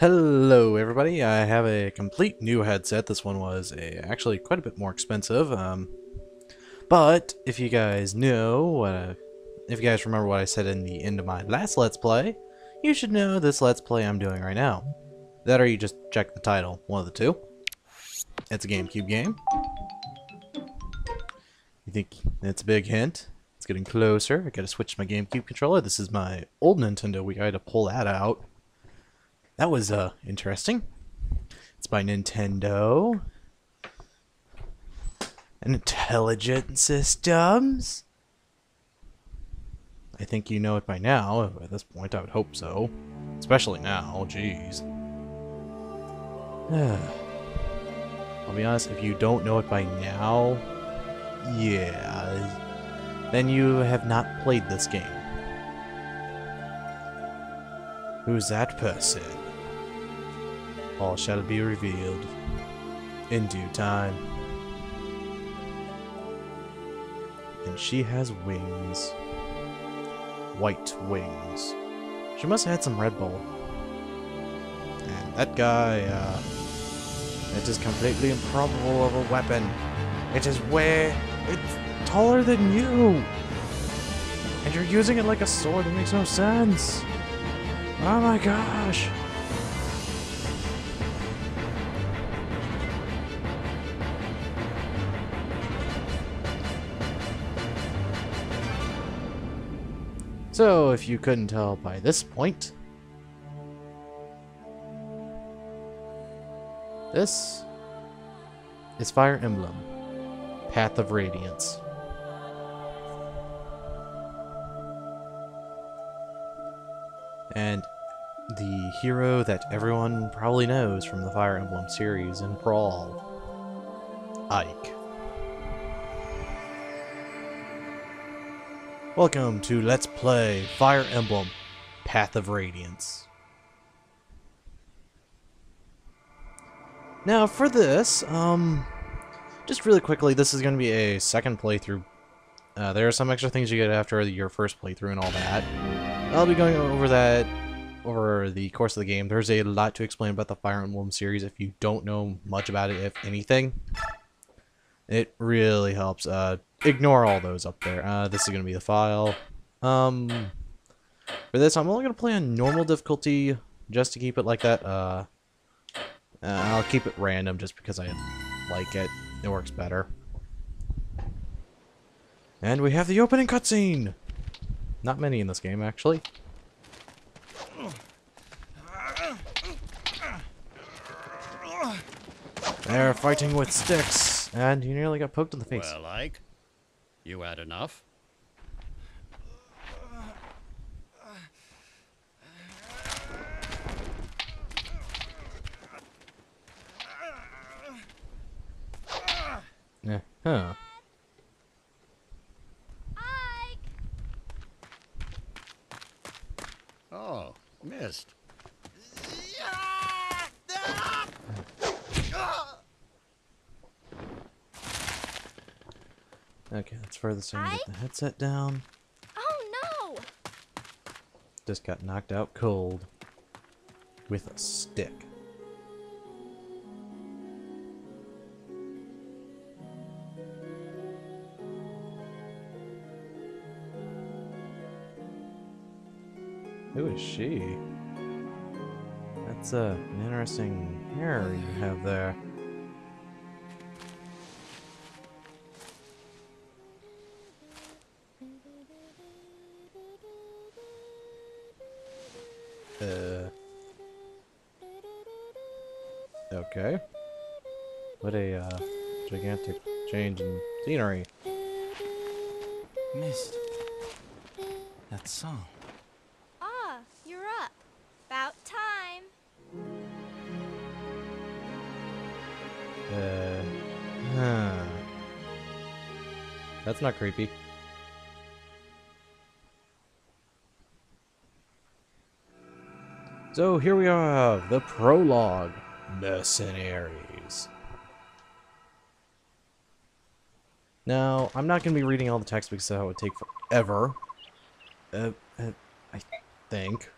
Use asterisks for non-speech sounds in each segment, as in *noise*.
Hello everybody, I have a complete new headset. This one was a, actually quite a bit more expensive. Um, but if you guys know, what, if you guys remember what I said in the end of my last Let's Play, you should know this Let's Play I'm doing right now. That or you just check the title, one of the two. It's a GameCube game. You think it's a big hint? It's getting closer. I gotta switch my GameCube controller. This is my old Nintendo We gotta pull that out. That was uh interesting. It's by Nintendo. And Intelligent Systems. I think you know it by now. At this point, I would hope so. Especially now. Jeez. *sighs* I'll be honest, if you don't know it by now, yeah, then you have not played this game. Who's that person? All shall be revealed in due time. And she has wings. White wings. She must have had some Red Bull. And that guy, uh... It is completely improbable of a weapon. It is way... It's taller than you! And you're using it like a sword that makes no sense! Oh my gosh! So, if you couldn't tell by this point, this is Fire Emblem, Path of Radiance. And the hero that everyone probably knows from the Fire Emblem series in Brawl, Ike. Welcome to Let's Play Fire Emblem Path of Radiance. Now for this, um, just really quickly, this is going to be a second playthrough. Uh, there are some extra things you get after your first playthrough and all that. I'll be going over that over the course of the game. There's a lot to explain about the Fire Emblem series if you don't know much about it, if anything. It really helps. Uh, ignore all those up there. Uh, this is going to be the file. Um, for this, I'm only going to play on normal difficulty just to keep it like that. Uh, I'll keep it random just because I like it. It works better. And we have the opening cutscene! Not many in this game, actually. They're fighting with sticks, and you nearly got poked in the face. Well, Ike, you had enough? Yeah. Huh. Oh, missed. Okay, let's further so I can get the headset down. Oh no! Just got knocked out cold. With a stick. Who is she? That's uh, an interesting hair you have there. Okay. What a uh, gigantic change in scenery. Missed. That song. Ah, you're up. About time. Uh. Huh. That's not creepy. So here we are, the prologue, Mercenaries. Now, I'm not going to be reading all the text because that would take forever. Uh, uh, I think.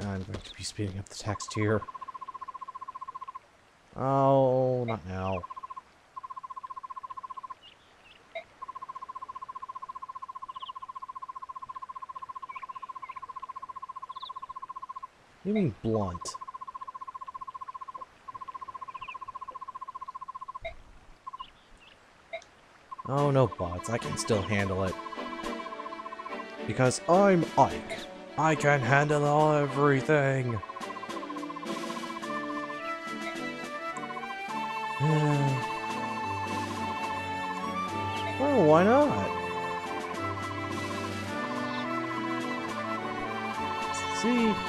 I'm going to be speeding up the text here. Oh, not now. You mean blunt? Oh, no bots. I can still handle it. Because I'm Ike. I can handle everything. *sighs* well, why not?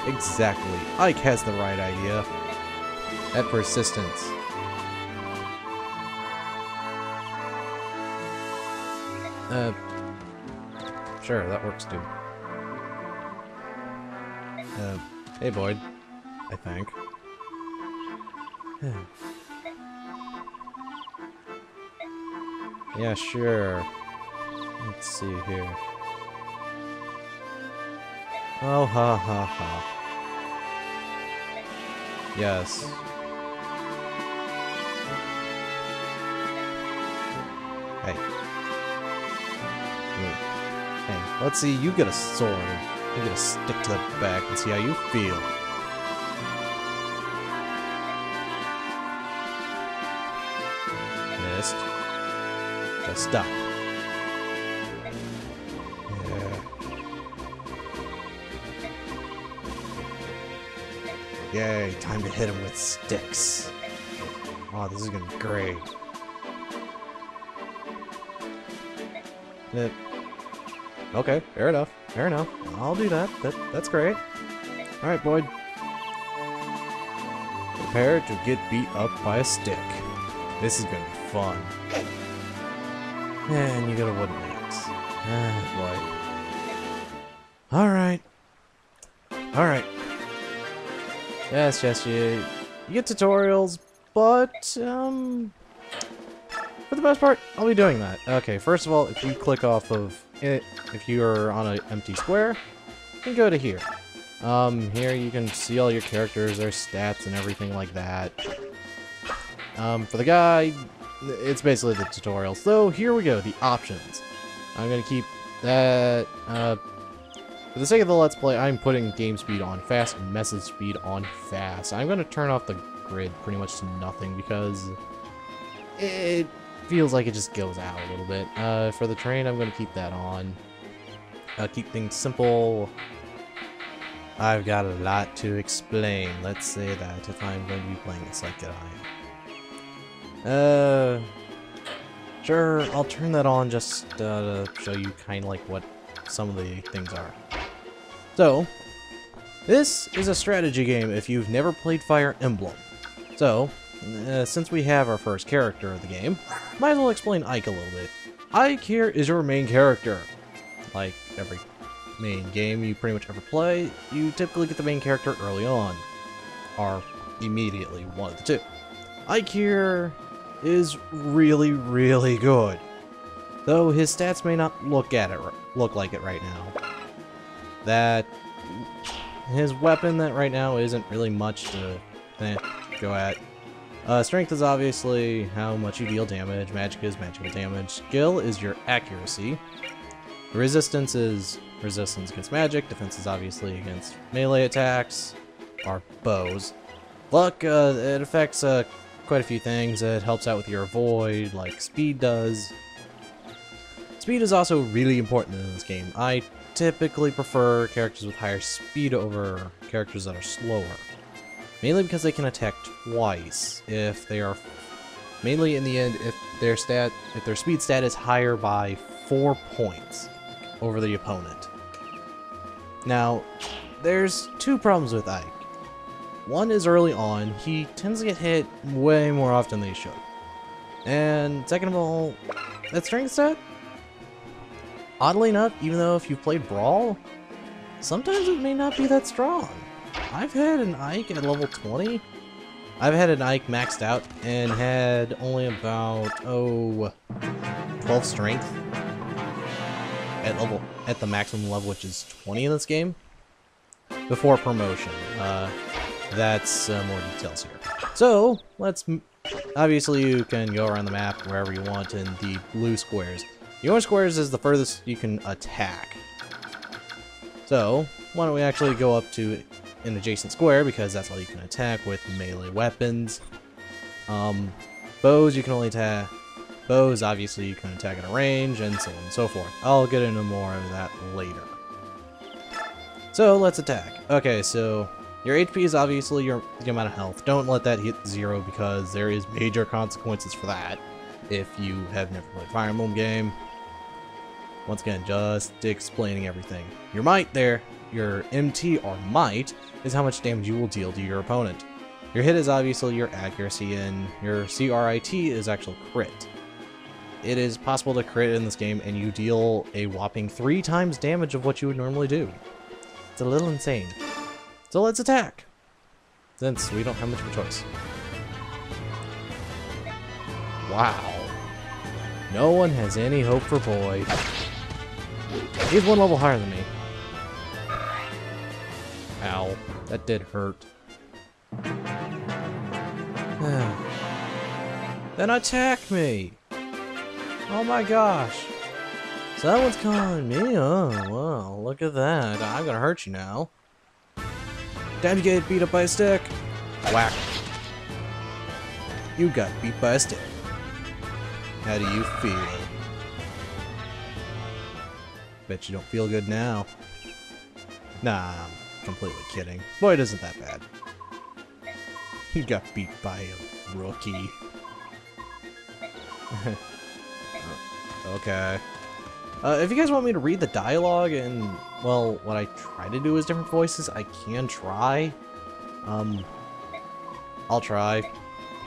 Exactly. Ike has the right idea. That persistence. Uh, sure, that works too. Uh, hey Boyd. I think. yeah, sure. Let's see here. Oh, ha ha ha. Yes. Hey. Hey, let's see, you get a sword. You get a stick to the back and see how you feel. Missed. Just stop. Yay, time to hit him with sticks. Oh, this is gonna be great. Uh, okay, fair enough. Fair enough. I'll do that. That that's great. Alright, Boyd. Prepare to get beat up by a stick. This is gonna be fun. And you get a wooden axe. Ah, boy. Alright. Alright. Yes, yes, you, you get tutorials, but, um... For the most part, I'll be doing that. Okay, first of all, if you click off of it, if you are on an empty square, you can go to here. Um, here you can see all your characters, their stats, and everything like that. Um, for the guide, it's basically the tutorial. So, here we go, the options. I'm gonna keep that, uh, for the sake of the Let's Play, I'm putting game speed on fast and message speed on fast. I'm gonna turn off the grid pretty much to nothing because it feels like it just goes out a little bit. Uh, for the train, I'm going to keep that on. Uh, keep things simple. I've got a lot to explain. Let's say that if I'm going to be playing this like I am. Uh, sure, I'll turn that on just uh, to show you kind of like what some of the things are. So, this is a strategy game if you've never played Fire Emblem. So, uh, since we have our first character of the game, might as well explain Ike a little bit. Ike here is your main character. Like every main game you pretty much ever play, you typically get the main character early on. Or immediately, one of the two. Ike here is really, really good. Though his stats may not look at it look like it right now. That his weapon that right now isn't really much to eh, go at. Uh, strength is obviously how much you deal damage, magic is magical damage, skill is your accuracy, resistance is resistance against magic, defense is obviously against melee attacks, or bows. Luck, uh, it affects uh, quite a few things, it helps out with your avoid, like speed does. Speed is also really important in this game. I typically prefer characters with higher speed over characters that are slower. Mainly because they can attack twice if they are mainly in the end if their stat if their speed stat is higher by 4 points over the opponent. Now, there's two problems with Ike. One is early on, he tends to get hit way more often than he should. And second of all, that strength stat? Oddly enough, even though if you've played Brawl, sometimes it may not be that strong. I've had an Ike at level 20. I've had an Ike maxed out and had only about, oh, 12 strength at level at the maximum level, which is 20 in this game. before promotion. Uh, that's uh, more details here. So, let's... Obviously, you can go around the map wherever you want in the blue squares. Orange squares is the furthest you can attack. So, why don't we actually go up to an adjacent square, because that's all you can attack with melee weapons. Um, bows you can only attack... Bows, obviously, you can attack at a range, and so on and so forth. I'll get into more of that later. So, let's attack. Okay, so your HP is obviously your the amount of health. Don't let that hit zero because there is major consequences for that if you have never played Fire Emblem game. Once again, just explaining everything. Your might there, your MT or might, is how much damage you will deal to your opponent. Your hit is obviously your accuracy, and your CRIT is actual crit. It is possible to crit in this game, and you deal a whopping three times damage of what you would normally do. It's a little insane. So let's attack! Since we don't have much of a choice. Wow. No one has any hope for Boyd. He's one level higher than me. Ow. That did hurt. *sighs* then attack me! Oh my gosh. Someone's calling me? Oh, well, look at that. I'm gonna hurt you now. Time to get beat up by a stick. Whack. You got beat by a stick. How do you feel? Bet you don't feel good now. Nah, I'm completely kidding. Boyd isn't that bad. He got beat by a rookie. *laughs* okay. Uh, if you guys want me to read the dialogue and, well, what I try to do is different voices, I can try. Um, I'll try.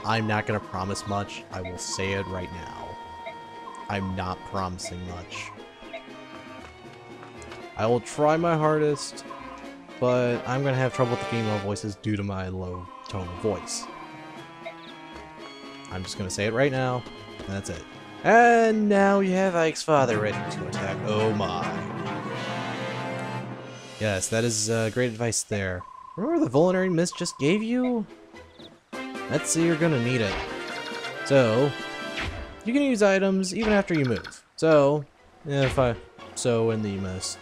I'm not going to promise much. I will say it right now. I'm not promising much. I will try my hardest, but I'm to have trouble with the female voices due to my low tone of voice. I'm just to say it right now, and that's it. And now you have Ike's father ready to attack. Oh my. Yes, that is uh, great advice there. Remember the Vulnerary Mist just gave you? Let's see, you're gonna need it. So, you can use items even after you move. So, if I... So, in the most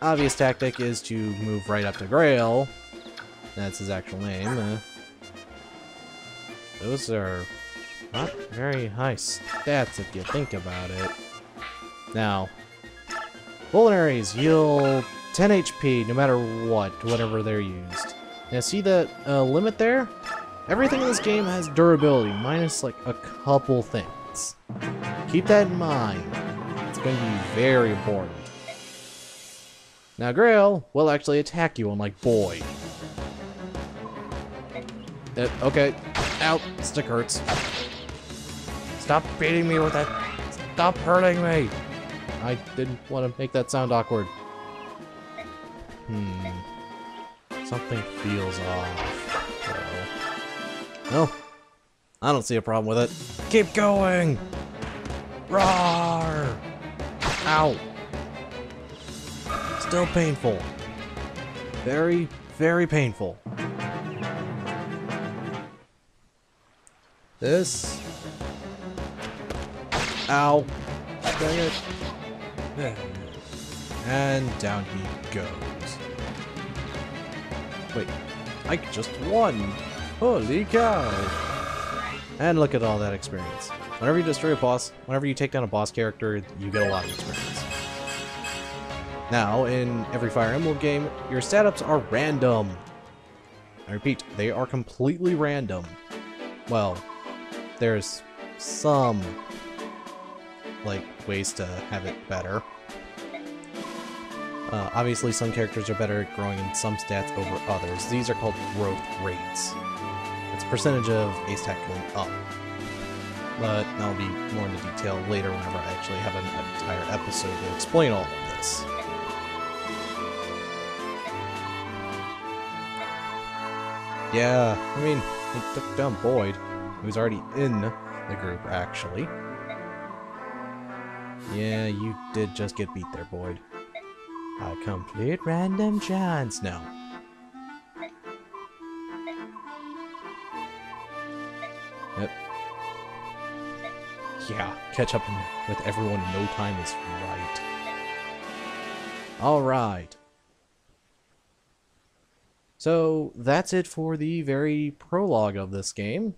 obvious tactic is to move right up to Greil. That's his actual name. Uh, those are not very high stats if you think about it. Now, Vulneraries heal 10 HP no matter what, whatever they're used. Now see the uh, limit there? Everything in this game has durability, minus like a couple things. Keep that in mind. It's going to be very important. Now Greil will actually attack you unlike Boyd. Uh, okay. Ow. Stick hurts. Stop beating me with that. Stop hurting me. I didn't want to make that sound awkward. Hmm. Something feels off. No. I don't see a problem with it. Keep going! Roar! Ow! Still painful. Very, very painful. This. Ow. Dang it. And down he goes. Wait, I just won! Holy cow! And look at all that experience. Whenever you destroy a boss, whenever you take down a boss character, you get a lot of experience. Now, in every Fire Emblem game, your setups are random. I repeat, they are completely random. Well, there's some like ways to have it better. Uh, obviously, some characters are better at growing in some stats over others. These are called growth rates. It's a percentage of ace stat going oh. up. But that'll be more into detail later whenever I actually have an entire episode to explain all of this. Yeah, I mean, he took down Boyd, who's already in the group, actually. Yeah, you did just get beat there, Boyd. A complete random chance. No. Yeah, catch up with everyone in no time is right. Alright. So, that's it for the very prologue of this game.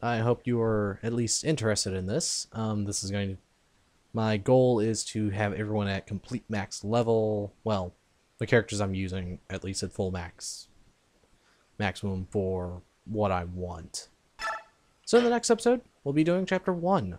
I hope you are at least interested in this. Um, this is going to... My goal is to have everyone at complete max level. Well, the characters I'm using at least at full max. Maximum for what I want. So in the next episode, we'll be doing chapter 1.